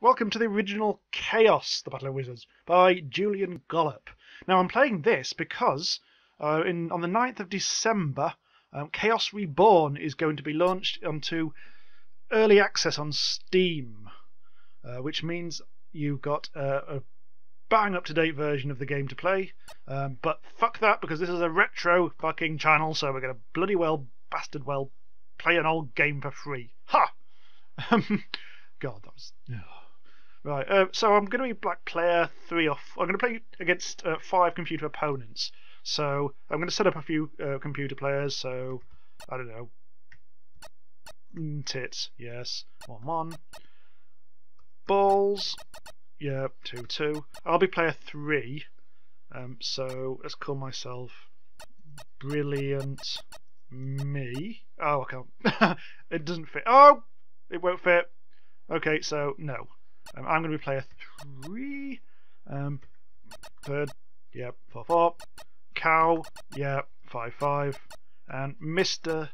Welcome to the original Chaos, the Battle of Wizards, by Julian Gollop. Now, I'm playing this because uh, in on the 9th of December, um, Chaos Reborn is going to be launched onto early access on Steam, uh, which means you've got uh, a bang up to date version of the game to play. Um, but fuck that, because this is a retro fucking channel, so we're going to bloody well, bastard well, play an old game for free. Ha! God, that was. Right, uh, so I'm going to be black player three off. I'm going to play against uh, five computer opponents. So I'm going to set up a few uh, computer players. So I don't know. Mm, tits, yes. One one. Balls, yeah. Two two. I'll be player three. Um, so let's call myself Brilliant Me. Oh, I can't. it doesn't fit. Oh, it won't fit. Okay, so no. Um, I'm going to be player three. Um, third, yep, four four. Cow, yep, five five. And Mister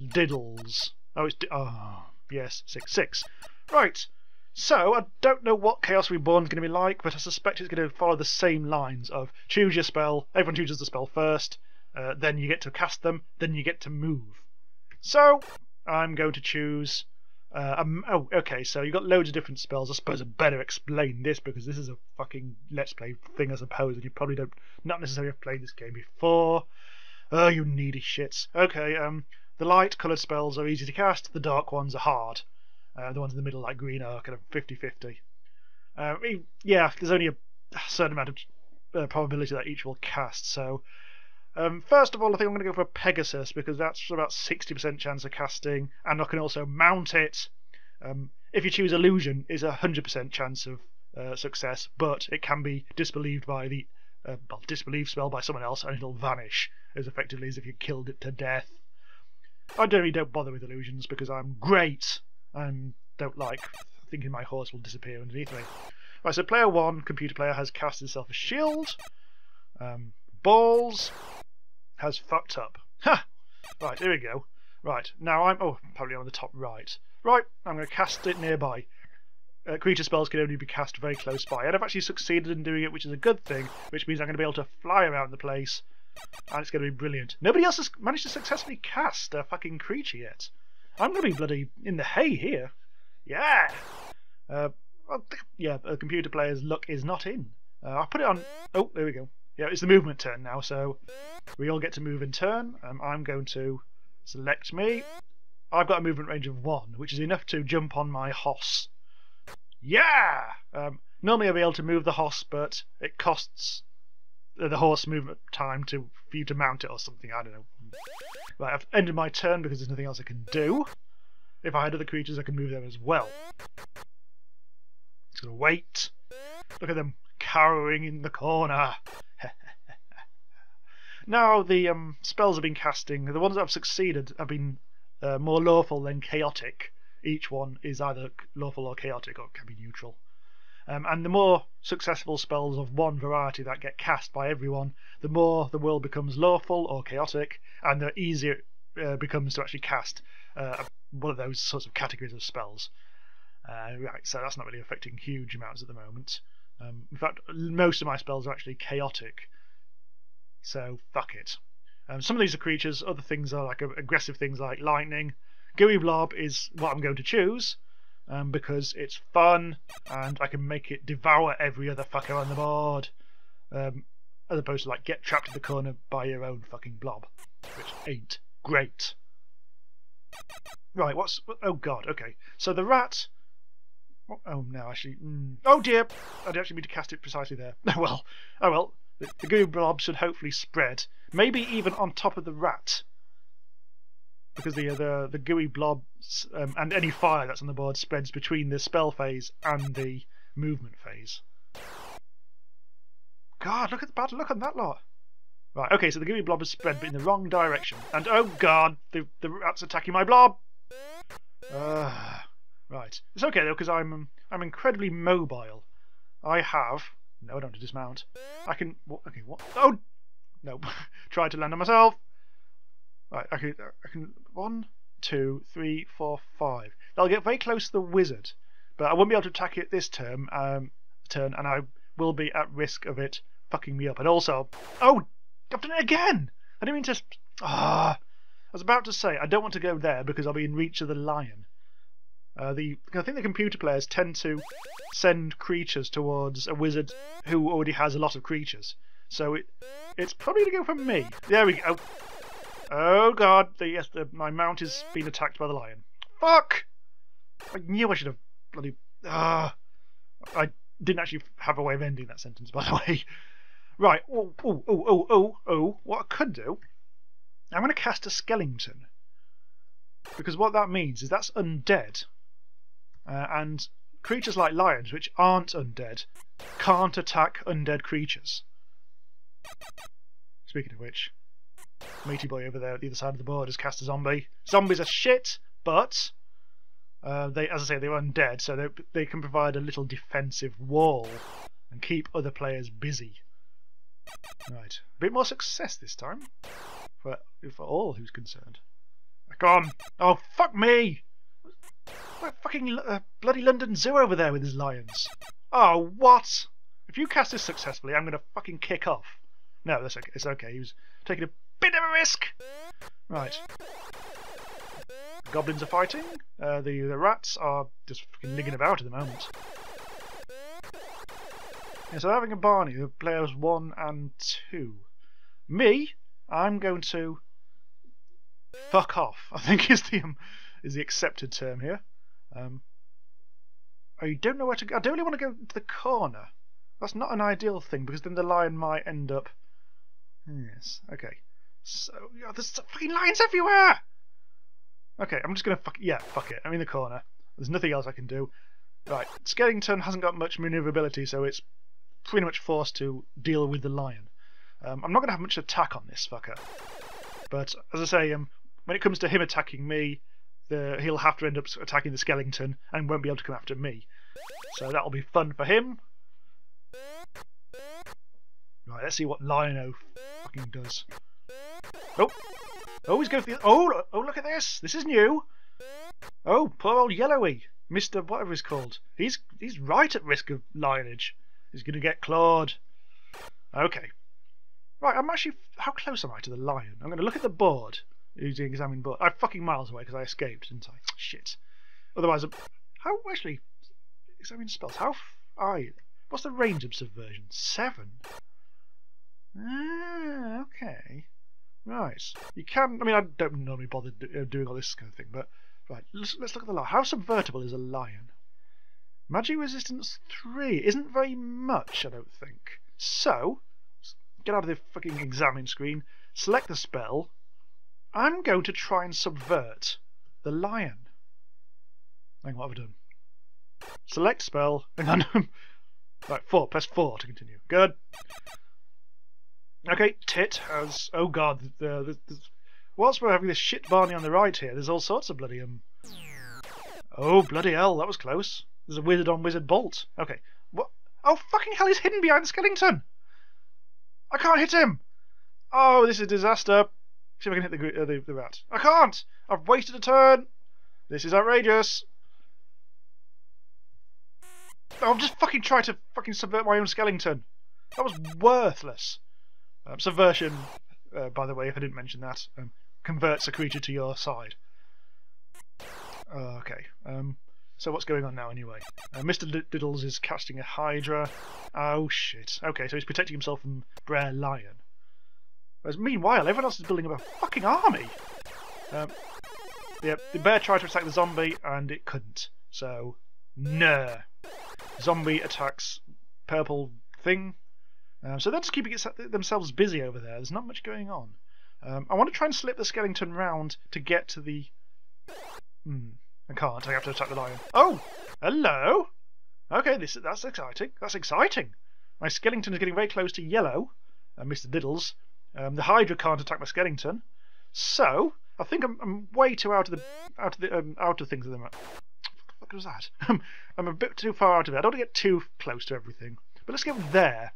Diddles. Oh, it's oh yes, six six. Right. So I don't know what Chaos Reborn is going to be like, but I suspect it's going to follow the same lines of choose your spell. Everyone chooses the spell first. Uh, then you get to cast them. Then you get to move. So I'm going to choose uh, um, oh, okay, so you've got loads of different spells. I suppose I better explain this because this is a fucking Let's Play thing, I suppose, and you probably don't, not necessarily have played this game before. Oh, you needy shits. Okay, um, the light coloured spells are easy to cast, the dark ones are hard. Uh, the ones in the middle, like green, are kind of 50 50. Uh, yeah, there's only a certain amount of uh, probability that each will cast, so um, first of all, I think I'm going to go for Pegasus because that's about 60% chance of casting, and I can also mount it. Um, if you choose Illusion, is a 100% chance of uh, success, but it can be disbelieved by the uh, well, disbelieved spell by someone else, and it'll vanish as effectively as if you killed it to death. I generally don't bother with illusions because I'm great and don't like thinking my horse will disappear underneath me. Right, so player one, computer player, has cast himself a shield. Um, balls has fucked up. Ha! Right, here we go. Right, now I'm... Oh, probably on the top right. Right, I'm going to cast it nearby. Uh, creature spells can only be cast very close by. And I've actually succeeded in doing it, which is a good thing, which means I'm going to be able to fly around the place. And it's going to be brilliant. Nobody else has managed to successfully cast a fucking creature yet. I'm going to be bloody in the hay here. Yeah! Uh, well, yeah, a computer player's luck is not in. Uh, I'll put it on... Oh, there we go. Yeah, it's the movement turn now, so we all get to move in turn. Um, I'm going to select me. I've got a movement range of one, which is enough to jump on my hoss. Yeah! Um, normally I'll be able to move the hoss, but it costs the horse movement time to for you to mount it or something. I don't know. Right, I've ended my turn because there's nothing else I can do. If I had other creatures, I can move them as well. Just gonna wait. Look at them cowering in the corner. Now the um, spells I've been casting, the ones that have succeeded have been uh, more lawful than chaotic. Each one is either lawful or chaotic, or can be neutral. Um, and the more successful spells of one variety that get cast by everyone, the more the world becomes lawful or chaotic, and the easier it uh, becomes to actually cast uh, one of those sorts of categories of spells. Uh, right, so that's not really affecting huge amounts at the moment. Um, in fact, most of my spells are actually chaotic. So, fuck it. Um, some of these are creatures, other things are like aggressive things like lightning. Gooey Blob is what I'm going to choose um, because it's fun and I can make it devour every other fucker on the board. Um, as opposed to like get trapped in the corner by your own fucking blob, which ain't great. Right, what's. Oh god, okay. So the rat Oh no, actually. Mm. Oh dear! I'd actually mean to cast it precisely there. Oh well. Oh well. The, the goo blob should hopefully spread. Maybe even on top of the rat. Because the the the gooey blob um, and any fire that's on the board spreads between the spell phase and the movement phase. God, look at the bad look on that lot. Right, okay, so the gooey blob has spread but in the wrong direction. And oh god, the the rat's attacking my blob! Uh, Right. It's okay though, because I'm um, I'm incredibly mobile. I have no, I don't dismount. I can. Okay, what? Oh, no! Try to land on myself. Right. I can. I can. One, two, three, four, five. I'll get very close to the wizard, but I won't be able to attack it this term, um, turn, and I will be at risk of it fucking me up. And also, oh, I've done it again. I didn't mean to. Ah, I was about to say I don't want to go there because I'll be in reach of the lion. Uh, the I think the computer players tend to send creatures towards a wizard who already has a lot of creatures. So it it's probably going to go for me. There we go. Oh god, the, yes, the, my mount is being attacked by the lion. Fuck! I knew I should have bloody. Ah, I didn't actually have a way of ending that sentence, by the way. Right. Oh, oh, oh, oh, oh, oh. What I could do, I'm going to cast a skeleton. Because what that means is that's undead. Uh, and creatures like lions, which aren't undead, can't attack undead creatures. Speaking of which, Meaty Boy over there at the other side of the board has cast a zombie. Zombies are shit, but uh, they, as I say, they're undead, so they, they can provide a little defensive wall and keep other players busy. Right, a bit more success this time for for all who's concerned. Come on! Oh fuck me! What fucking uh, bloody London Zoo over there with his lions? Oh what? If you cast this successfully, I'm gonna fucking kick off. No, that's okay. It's okay. He was taking a bit of a risk. Right. Goblins are fighting. Uh, the the rats are just fucking nigging about at the moment. Yeah, so having a Barney who players one and two. Me, I'm going to fuck off. I think is the um, is the accepted term here. Um, I don't know where to go. I don't really want to go to the corner. That's not an ideal thing because then the lion might end up. Yes. Okay. So yeah, there's fucking lions everywhere. Okay, I'm just gonna fuck. Yeah, fuck it. I'm in the corner. There's nothing else I can do. Right, Skellington hasn't got much maneuverability, so it's pretty much forced to deal with the lion. Um, I'm not going to have much attack on this fucker. But, as I say, um, when it comes to him attacking me, the, he'll have to end up attacking the skeleton and won't be able to come after me. So that'll be fun for him. Right, let's see what Lion-O fucking does. Oh! Oh, he's going for the... Oh, oh, look at this! This is new! Oh, poor old Yellowy. Mr. whatever he's called. He's he's right at risk of lionage. He's going to get clawed. Okay. Right, I'm actually... How close am I to the lion? I'm going to look at the board. Using examine board. I'm fucking miles away because I escaped, didn't I? Shit. Otherwise, I'm... how... Actually, examine spells. How... I... What's the range of subversion? Seven? Ah, okay. Right. You can... I mean, I don't normally bother uh, doing all this kind of thing, but... Right, let's, let's look at the lion. How subvertible is a lion? Magic resistance 3 isn't very much, I don't think. So, get out of the fucking examine screen, select the spell. I'm going to try and subvert the lion. Hang on, what have I done? Select spell. Hang on. right, 4. Press 4 to continue. Good. Okay, Tit has... Oh god, the, the, the, whilst we're having this shit Barney on the right here, there's all sorts of bloody... Um... Oh, bloody hell, that was close. There's a wizard on wizard bolt. Okay. What? Oh, fucking hell, he's hidden behind skeleton! I can't hit him! Oh, this is a disaster. See if I can hit the, uh, the, the rat. I can't! I've wasted a turn! This is outrageous! Oh, I've just fucking tried to fucking subvert my own skeleton. That was worthless. Um, subversion, uh, by the way, if I didn't mention that, um, converts a creature to your side. Uh, okay. Um, so what's going on now anyway? Uh, Mr. Diddles is casting a Hydra. Oh shit. Okay, so he's protecting himself from Brer Lion. Whereas meanwhile, everyone else is building up a fucking army! Um, yeah, the bear tried to attack the zombie and it couldn't. So, nah. Zombie attacks purple thing. Um, so they're just keeping themselves busy over there. There's not much going on. Um, I want to try and slip the skeleton round to get to the... Hmm. I can't. I have to attack the lion. Oh! Hello! Okay, this that's exciting. That's exciting. My skeleton is getting very close to yellow, uh, Mr. Diddles. Um, the Hydra can't attack my skeleton. So, I think I'm, I'm way too out of the out of the um, out of things at the moment. What was that? I'm a bit too far out of it. I don't want to get too close to everything. But let's go there.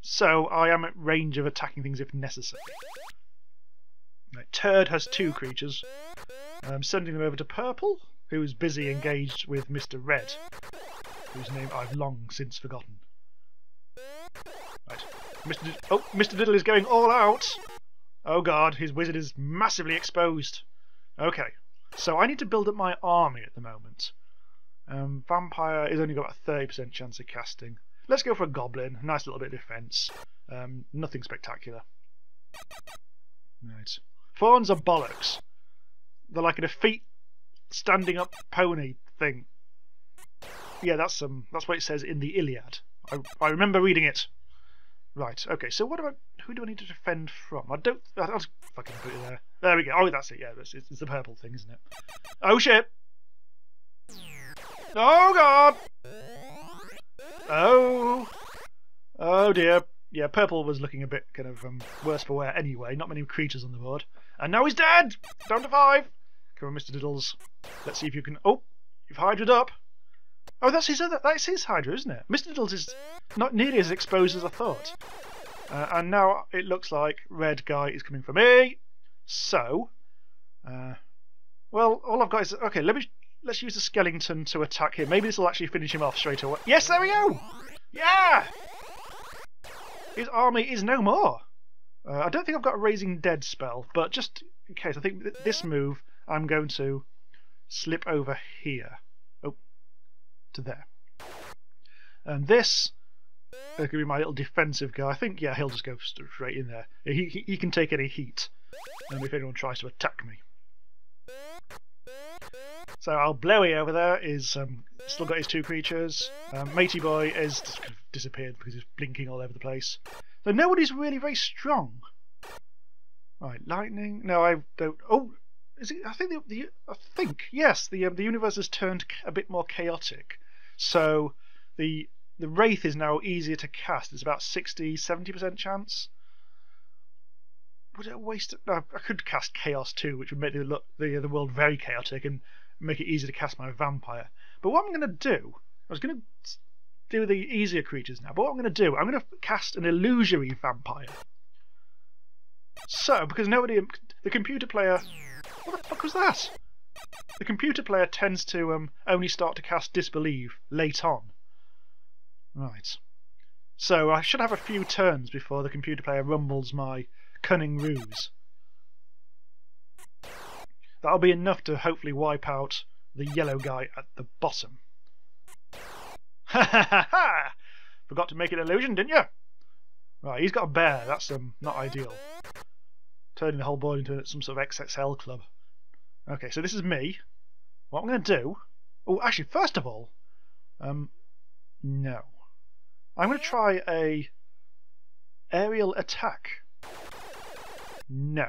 So I am at range of attacking things if necessary. Right, Turd has two creatures. I'm sending them over to purple who's busy engaged with Mr. Red. whose name I've long since forgotten. Right. Mr. D oh, Mr. Diddle is going all out! Oh god, his wizard is massively exposed. Okay, so I need to build up my army at the moment. Um, vampire is only got a 30% chance of casting. Let's go for a goblin. Nice little bit of defence. Um, nothing spectacular. Right. Fauns are bollocks. They're like a defeat standing up pony thing. Yeah, that's um, that's what it says in the Iliad. I, I remember reading it. Right. Okay. So what about who do I need to defend from? I don't. I'll just fucking put there. There we go. Oh, that's it. Yeah, it's, it's the purple thing, isn't it? Oh shit! Oh god! Oh! Oh dear. Yeah, purple was looking a bit kind of um, worse for wear anyway. Not many creatures on the board. And now he's dead! Down to five! Come on, Mr. Diddles. Let's see if you can... Oh! You've hydraed up. Oh, that's his other... That's his Hydra, isn't it? Mr. Diddles is not nearly as exposed as I thought. Uh, and now it looks like red guy is coming for me. So... Uh, well, all I've got is... Okay, let me let's use the skeleton to attack him. Maybe this will actually finish him off straight away. Yes, there we go! Yeah! His army is no more. Uh, I don't think I've got a Raising Dead spell, but just in case, I think th this move I'm going to slip over here. To there. And this is going to be my little defensive guy. I think, yeah, he'll just go straight in there. He, he, he can take any heat um, if anyone tries to attack me. So our Blowy over there is um, still got his two creatures. Um, Matey Boy has kind of disappeared because he's blinking all over the place. So nobody's really very strong. Right, lightning. No, I don't. Oh, is it? I think the, the I think yes, the um, the universe has turned a bit more chaotic. So the the wraith is now easier to cast. It's about 60, 70 percent chance. Would it waste? No, I could cast chaos too, which would make the the the world very chaotic and make it easy to cast my vampire. But what I'm going to do, I was going to do the easier creatures now, but what I'm going to do, I'm going to cast an illusory vampire. So, because nobody, the computer player, what the fuck was that? The computer player tends to um, only start to cast disbelieve late on. Right. So I should have a few turns before the computer player rumbles my cunning ruse. That'll be enough to hopefully wipe out the yellow guy at the bottom. Ha ha ha ha! Forgot to make an illusion, didn't you? Right, he's got a bear. That's um, not ideal. Turning the whole board into some sort of XXL club. Okay, so this is me. What I'm going to do... Oh, actually, first of all... Um, no. I'm going to try a aerial attack. No.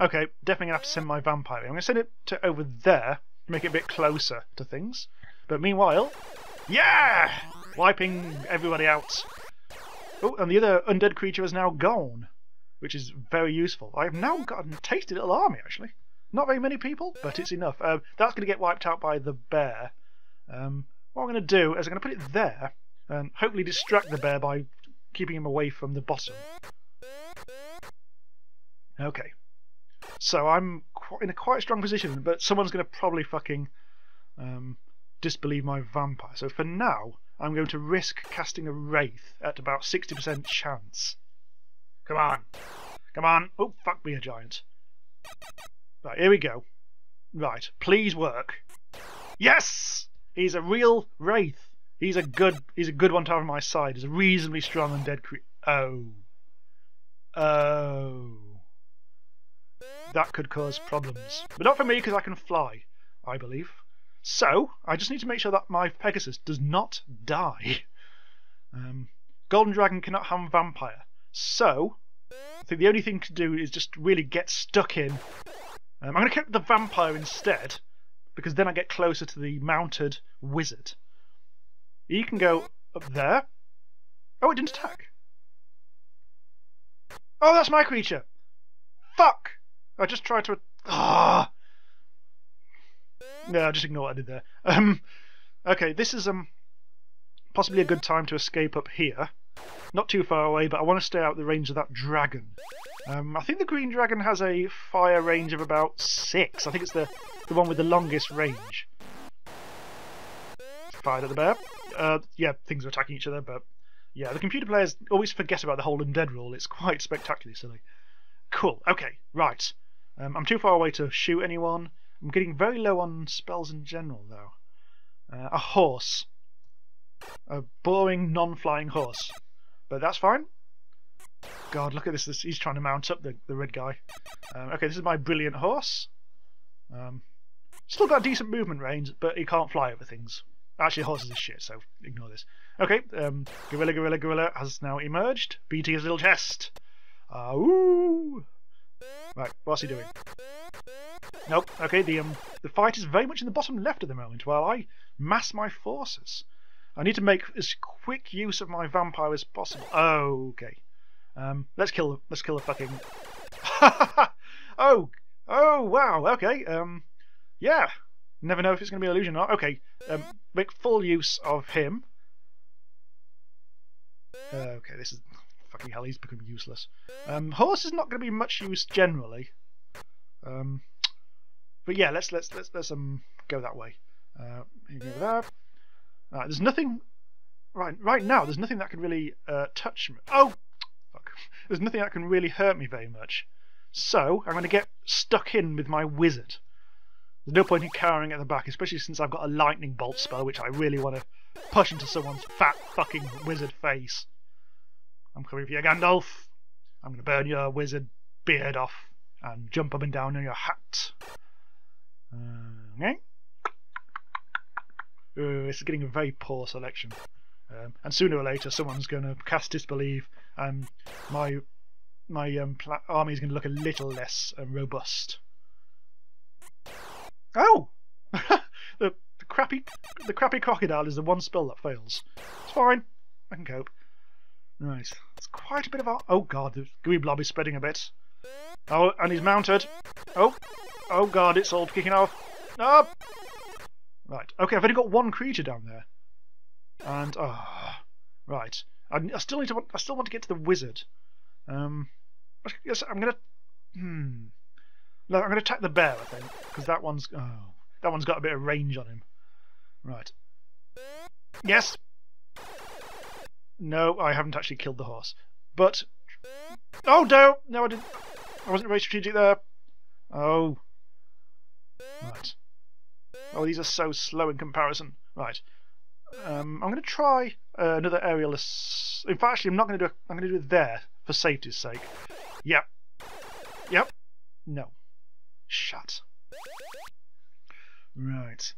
Okay, definitely gonna have to send my vampire. I'm gonna send it to over there to make it a bit closer to things. But meanwhile, yeah, wiping everybody out. Oh, and the other undead creature is now gone, which is very useful. I've now got a tasty little army actually. Not very many people, but it's enough. Um, that's gonna get wiped out by the bear. Um, what I'm gonna do is I'm gonna put it there and hopefully distract the bear by keeping him away from the bottom. Okay. So I'm in a quite strong position, but someone's going to probably fucking um, disbelieve my vampire. So for now, I'm going to risk casting a Wraith at about 60% chance. Come on. Come on. Oh, fuck me, a giant. Right, here we go. Right, please work. Yes! He's a real Wraith. He's a good he's a good one to have on my side. He's a reasonably strong undead creature. Oh. Oh that could cause problems. But not for me, because I can fly, I believe. So, I just need to make sure that my Pegasus does not die. Um, Golden Dragon cannot harm Vampire. So, I think the only thing to do is just really get stuck in. Um, I'm going to keep the Vampire instead, because then I get closer to the mounted Wizard. He can go up there. Oh, it didn't attack. Oh, that's my creature. Fuck! I just tried to. Ah. No, just ignore what I did there. Um. Okay, this is um possibly a good time to escape up here. Not too far away, but I want to stay out the range of that dragon. Um, I think the green dragon has a fire range of about six. I think it's the the one with the longest range. fired at the bear. Uh, yeah, things are attacking each other, but yeah, the computer players always forget about the whole undead rule. It's quite spectacularly silly. Cool. Okay, right. Um, I'm too far away to shoot anyone. I'm getting very low on spells in general, though. Uh, a horse. A boring, non-flying horse. But that's fine. God, look at this. this he's trying to mount up the, the red guy. Um, okay, this is my brilliant horse. Um, still got decent movement range, but he can't fly over things. Actually, horses is shit, so ignore this. Okay, um, Gorilla Gorilla Gorilla has now emerged, beating his little chest. Uh! Right, what's he doing? Nope. Okay, the um, the fight is very much in the bottom left at the moment, while I mass my forces. I need to make as quick use of my vampire as possible. okay. Um, let's kill. Let's kill the fucking. oh, oh, wow. Okay. Um, yeah. Never know if it's going to be an illusion or not. Okay, um, make full use of him. Uh, okay, this is fucking hell. He's become useless. Um, horse is not going to be much use generally. Um, but yeah, let's let's let's let's um go that way. Uh, go there. Right, there's nothing. Right, right now, there's nothing that can really uh, touch me. Oh, fuck! There's nothing that can really hurt me very much. So I'm going to get stuck in with my wizard. There's no point in cowering at the back, especially since I've got a lightning bolt spell, which I really want to push into someone's fat fucking wizard face. I'm coming for you, Gandalf. I'm going to burn your wizard beard off and jump up and down on your hat. Uh, okay. Uh, this is getting a very poor selection. Um, and sooner or later, someone's going to cast disbelief, and my my um, army is going to look a little less um, robust. Oh! the, the crappy the crappy crocodile is the one spell that fails. It's fine. I can cope. Nice. It's quite a bit of a... Oh god, the gooey blob is spreading a bit. Oh, and he's mounted. Oh! Oh god, it's all kicking off. Up! Right. Okay, I've only got one creature down there. And, ah... Right. I, I, still need to... I still want to get to the wizard. Um... Yes, I'm gonna... Hmm... No, I'm to attack the bear, I think, because that one's oh, that one's got a bit of range on him. Right. Yes. No, I haven't actually killed the horse, but oh no, no, I didn't. I wasn't very strategic there. Oh. Right. Oh, these are so slow in comparison. Right. Um, I'm going to try uh, another aerial. In fact, actually, I'm not going to do. I'm going to do it there for safety's sake. Yep. Yep. No. Shut. Right.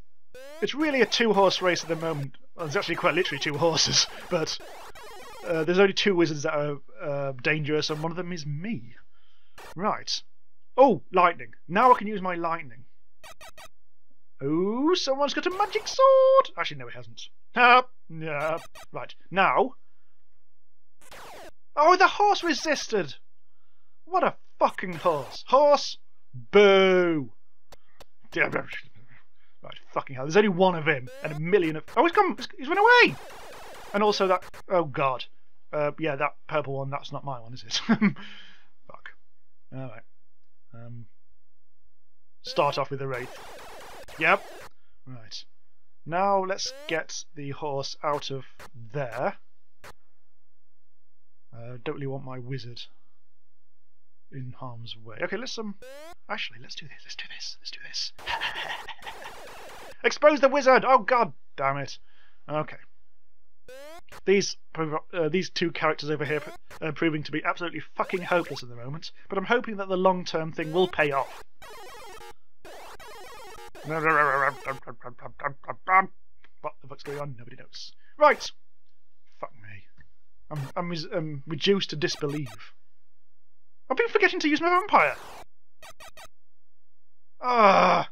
It's really a two-horse race at the moment. Well, it's actually quite literally two horses, but uh, there's only two wizards that are uh, dangerous, and one of them is me. Right. Oh, lightning. Now I can use my lightning. Oh, someone's got a magic sword! Actually, no, he hasn't. Yeah. Right. Now. Oh, the horse resisted! What a fucking horse. Horse, Boo! Right, fucking hell. There's only one of him and a million of. Oh, he's gone. He's run away! And also that. Oh, God. Uh, yeah, that purple one, that's not my one, is it? Fuck. Alright. Um, start off with the Wraith. Yep. Right. Now let's get the horse out of there. Uh, don't really want my wizard in harm's way. Okay, let's um. Actually, let's do this. Let's do this. Let's do this. Expose the wizard! Oh god, damn it. Okay. These uh, these two characters over here are proving to be absolutely fucking hopeless at the moment, but I'm hoping that the long-term thing will pay off. What the fuck's going on? Nobody knows. Right. Fuck me. I'm, I'm, I'm reduced to disbelief. I've been forgetting to use my vampire. Ah.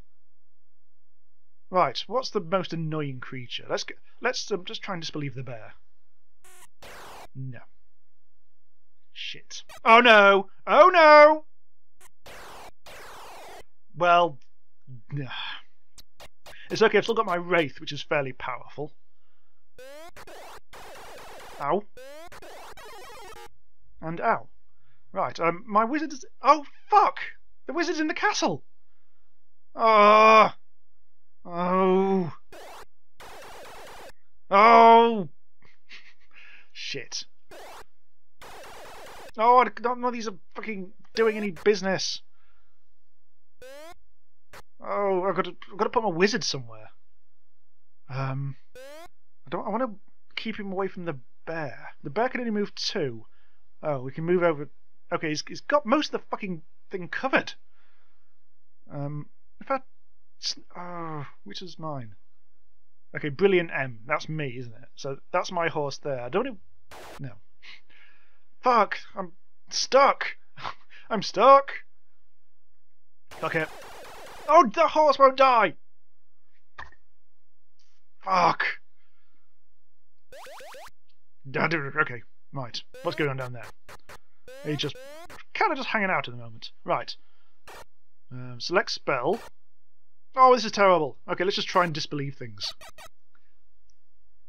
Right, what's the most annoying creature? Let's get, let's um, just try and disbelieve the bear. No. Shit. Oh no! Oh no! Well, it's okay. I've still got my wraith, which is fairly powerful. Ow. And ow. Right, um, my wizard is... Oh, fuck! The wizard's in the castle! Oh! Oh! Oh! Shit. Oh, I don't know these are fucking doing any business. Oh, I've got to, I've got to put my wizard somewhere. Um, I don't. I want to keep him away from the bear. The bear can only move two. Oh, we can move over. Okay, he's, he's got most of the fucking thing covered. Um, in fact, oh, which is mine? Okay, brilliant M. That's me, isn't it? So that's my horse there. I don't know. No. Fuck! I'm stuck! I'm stuck! Fuck Okay. Oh, the horse won't die! Fuck! Okay, right. What's going on down there? He's just kind of just hanging out at the moment. Right. Um, select spell. Oh, this is terrible. Okay, let's just try and disbelieve things.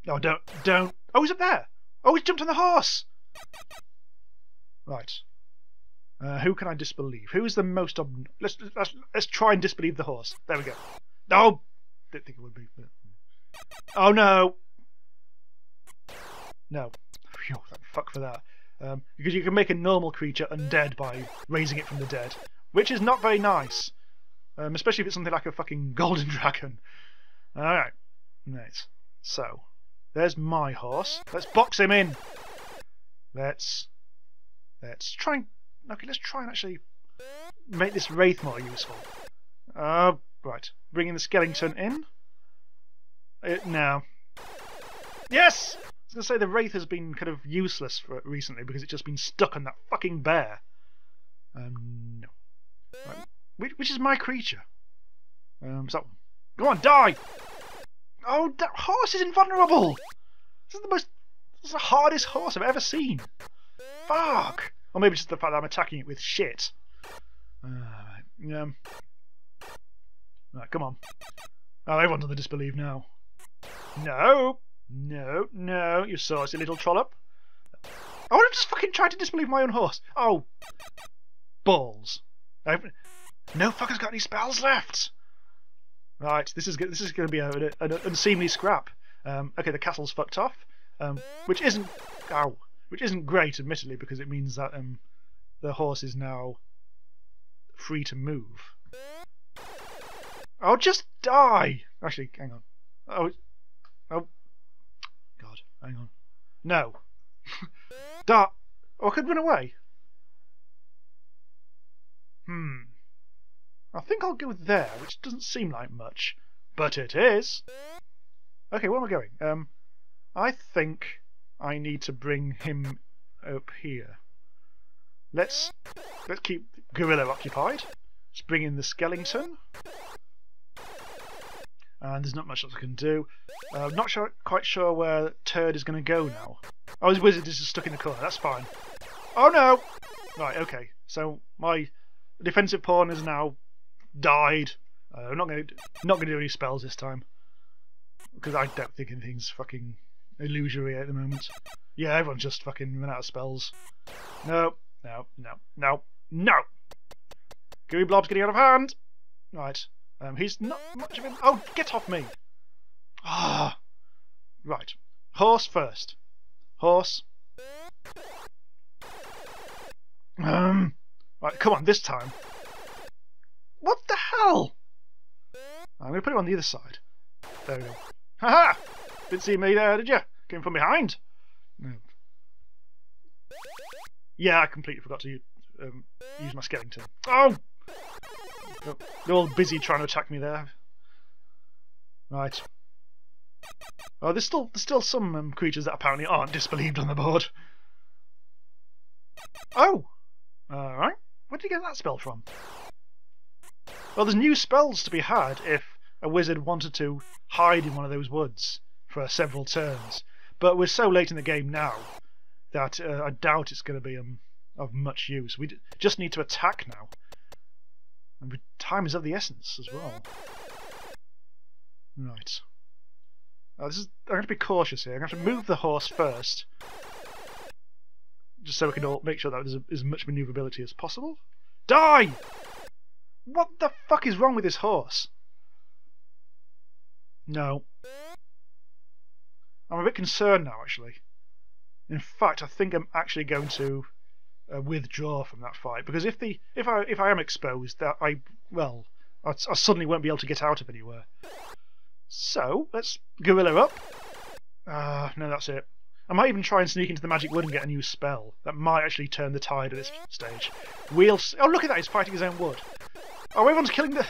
No, don't, don't. Oh, he's up there. Oh, he's jumped on the horse. Right. Uh, who can I disbelieve? Who is the most ob- let's, let's let's try and disbelieve the horse. There we go. No, didn't think it would be. But... Oh no. No. Phew, fuck for that. Um, because you can make a normal creature undead by raising it from the dead, which is not very nice. Um, especially if it's something like a fucking golden dragon. Alright. Nice. So, there's my horse. Let's box him in. Let's Let's try and okay. Let's try and actually make this wraith more useful. Uh, right. Bringing the skeleton in. It, uh, now. Yes. I was gonna say the wraith has been kind of useless for recently because it's just been stuck on that fucking bear. Um, no. Right. Which, which is my creature? Um, so go on, die! Oh, that horse is invulnerable. This is the most. This is the hardest horse I've ever seen. Fuck! Or maybe just the fact that I'm attacking it with shit. Uh. Um, right, come on. Oh, everyone's on the disbelief now. No! No, no, you saucy little trollop. I would have just fucking tried to disbelieve my own horse. Oh, balls. I've, no fucker's got any spells left. Right, this is this is going to be a, an unseemly scrap. Um, okay, the castle's fucked off, um, which isn't. Ow which isn't great, admittedly, because it means that um, the horse is now free to move. I'll just die! Actually, hang on. Oh, oh, God, hang on. No. da Oh, I could run away. Hmm. I think I'll go there, which doesn't seem like much, but it is. Okay, where am I going? Um, I think I need to bring him up here. Let's let's keep Gorilla occupied. Let's bring in the skeleton. And there's not much else I can do. Uh, I'm not sure, quite sure where Turd is going to go now. Oh, his wizard is just stuck in the corner. That's fine. Oh no! Right, okay. So my defensive pawn has now died. Uh, I'm not going to not going to do any spells this time because I don't think anything's fucking illusory at the moment. Yeah, everyone's just fucking run out of spells. No, no, no, no, no! Gooey Blob's getting out of hand! Right. Um, he's not much of a... Oh, get off me! Ah! Right. Horse first. Horse. Um. Right, come on, this time. What the hell? I'm going to put it on the other side. There we go. Ha ha! Didn't see me there, did you? Came from behind. No. Yeah, I completely forgot to um, use my skeleton. Oh! They're all busy trying to attack me there. Right. Oh, there's still there's still some um, creatures that apparently aren't disbelieved on the board. Oh! Alright. Where did you get that spell from? Well, there's new spells to be had if a wizard wanted to hide in one of those woods for several turns. But we're so late in the game now that uh, I doubt it's going to be um, of much use. We just need to attack now. And time is of the essence as well. Right. Uh, is, I'm going to be cautious here. I'm going to have to move the horse first. Just so we can all make sure that there's as much maneuverability as possible. Die! What the fuck is wrong with this horse? No. I'm a bit concerned now, actually. In fact, I think I'm actually going to uh, withdraw from that fight because if the if I if I am exposed, that I well, I, I suddenly won't be able to get out of anywhere. So let's gorilla up. Ah, uh, no, that's it. I might even try and sneak into the magic wood and get a new spell. That might actually turn the tide at this stage. We'll. Oh, look at that! He's fighting his own wood. Oh, everyone's killing the.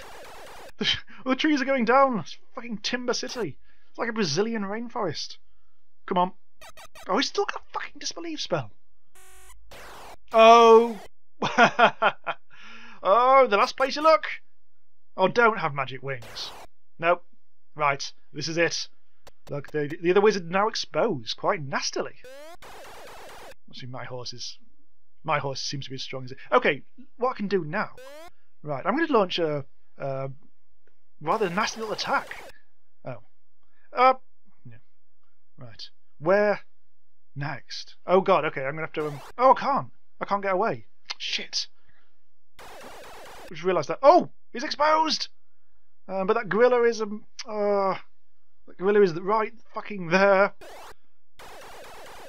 The, the trees are going down. It's fucking Timber City. It's like a Brazilian rainforest. Come on. Oh, he's still got a fucking disbelief spell. Oh. oh, the last place you look. Oh, don't have magic wings. Nope. Right, this is it. Look, the, the other wizard now exposed, quite nastily. See, my horse is... My horse seems to be as strong as it. Okay, what I can do now... Right, I'm going to launch a, a rather nasty little attack. Oh. Uh, yeah. Right. Where next? Oh god, okay, I'm to have to... Um, oh, I can't. I can't get away. Shit. I just realised that. Oh! He's exposed! Um, but that gorilla is... Um, uh, the gorilla is right fucking there.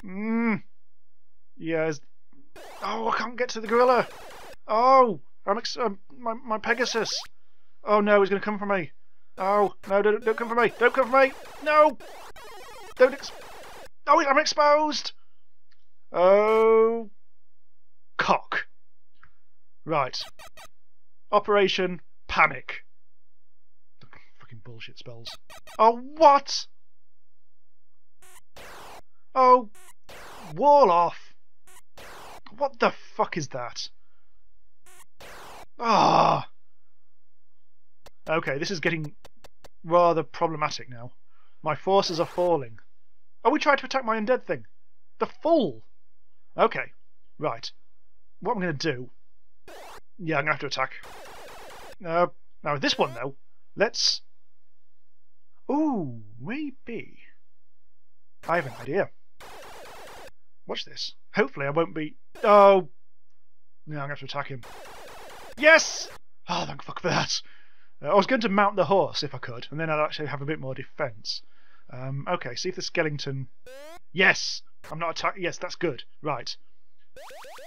Mmm. Yes. Oh, I can't get to the gorilla. Oh, I'm ex um, my my Pegasus. Oh no, he's gonna come for me. Oh no, don't don't come for me. Don't come for me. No. Don't. Oh, I'm exposed. Oh, cock. Right. Operation Panic Fucking bullshit spells. Oh, what? Oh, wall off. What the fuck is that? Ah. Okay, this is getting rather problematic now. My forces are falling. Oh, we tried to attack my undead thing. The fool. Okay, right. What I'm going to do... Yeah, I'm going to have to attack. Uh, now, this one, though, let's Ooh, maybe. I have an idea. Watch this. Hopefully I won't be... Oh! No, I'm going to have to attack him. Yes! Oh, thank fuck for that. Uh, I was going to mount the horse if I could, and then I'd actually have a bit more defence. Um, okay, see if the skeleton... Yes! I'm not attacking... Yes, that's good. Right.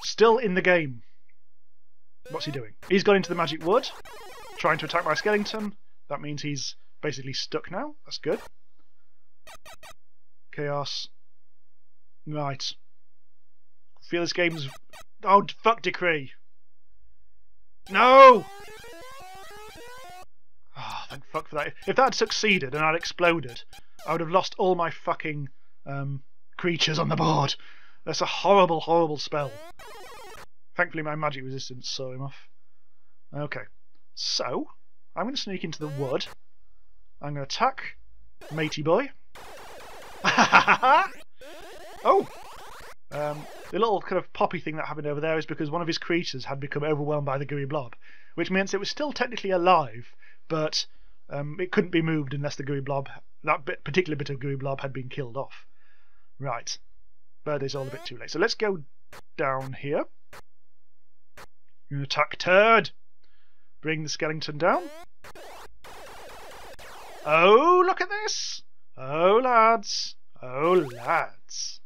Still in the game. What's he doing? He's gone into the magic wood, trying to attack my skeleton. That means he's basically stuck now. That's good. Chaos. Right. Feel this game's... Oh, fuck Decree. No! Oh, thank fuck for that. If that had succeeded and I'd exploded, I would have lost all my fucking um, creatures on the board. That's a horrible, horrible spell. Thankfully my magic resistance saw him off. Okay. So, I'm going to sneak into the wood. I'm going to attack matey boy. oh! Um, the little kind of poppy thing that happened over there is because one of his creatures had become overwhelmed by the gooey blob, which means it was still technically alive, but um, it couldn't be moved unless the gooey blob, that bit, particular bit of blob, had been killed off. Right. But it's all a bit too late. So let's go down here. Attack turd! Bring the skeleton down. Oh, look at this! Oh, lads! Oh, lads!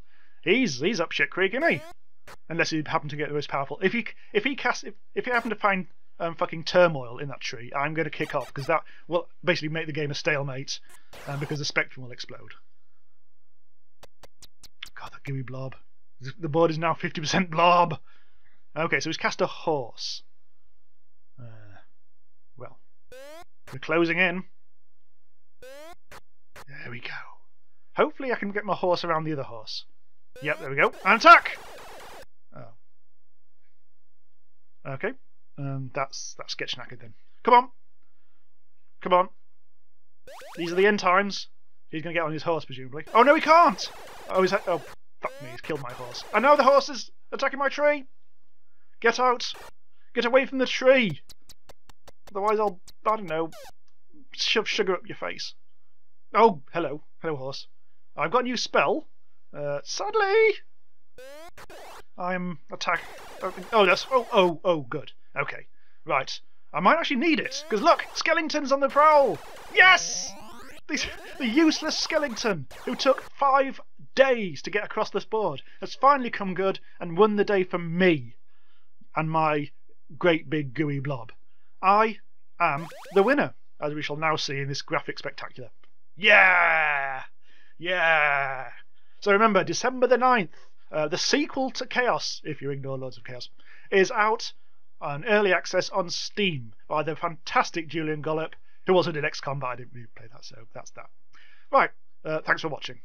He's he's up shit creek, isn't he? Unless he happened to get the most powerful. If he if he cast if, if he happened to find um, fucking turmoil in that tree, I'm going to kick off because that will basically make the game a stalemate, um, because the spectrum will explode. God, that gooey blob. The board is now 50% blob. Okay, so he's cast a horse. Uh, well, we're closing in. There we go. Hopefully I can get my horse around the other horse. Yep, there we go. And attack! Oh. Okay. Um, that's that's sketch knackered then. Come on! Come on! These are the end times. He's going to get on his horse, presumably. Oh, no, he can't! Oh, he's... Oh, fuck me, he's killed my horse. And now the horse is attacking my tree! Get out! Get away from the tree! Otherwise I'll, I don't know, shove sugar up your face. Oh, hello. Hello, horse. I've got a new spell. Uh, sadly, I'm attack. Oh, that's. Oh, oh, oh, good. Okay. Right. I might actually need it, because look! Skeleton's on the prowl! Yes! This, the useless skeleton who took five days to get across this board has finally come good and won the day for me and my great big gooey blob. I am the winner, as we shall now see in this graphic spectacular. Yeah! Yeah! So remember, December the 9th, uh, the sequel to Chaos, if you ignore Lords of Chaos, is out an early access on Steam by the fantastic Julian Gollop, who also did XCOM, but I didn't really play that, so that's that. Right, uh, thanks for watching.